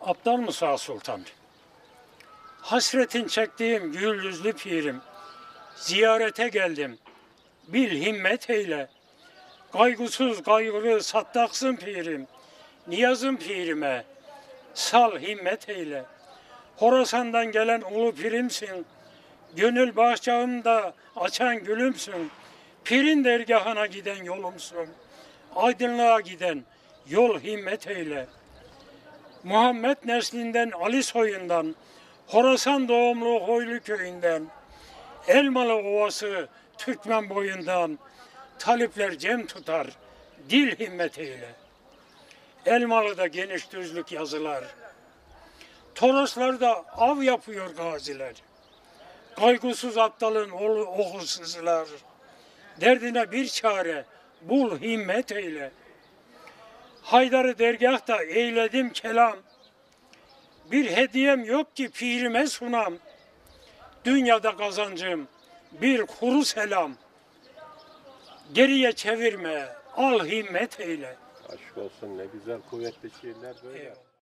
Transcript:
Aptal Musa Sultan. Hasretin çektiğim gül yüzlü pirim. Ziyarete geldim. Bil himmet eyle. Kaygısız kaygılı sattaksın pirim. Niyazım pirime. Sal himmet eyle. Horasan'dan gelen ulu pirimsin. Gönül bahçağımda açan gülümsün. Pirin dergahına giden yolumsun. Aydınlığa giden yol himmet eyle. Muhammed neslinden Ali soyundan, Horasan doğumlu Hoylu köyünden, Elmalı Ovası Türkmen boyundan, talipler cem tutar, dil himmet eyle. Elmalı'da geniş düzlük yazılar, Toroslar'da av yapıyor gaziler. Kaygısız aptalın oğlu oku sızlar. Derdine bir çare, bul himmet eyle. Haydar'ı dergahta eyledim kelam. Bir hediyem yok ki pirime sunam. Dünyada kazancım bir kuru selam. Geriye çevirme, al himmet eyle. Aşk olsun ne güzel kuvvetli şiirler böyle. Eyvallah.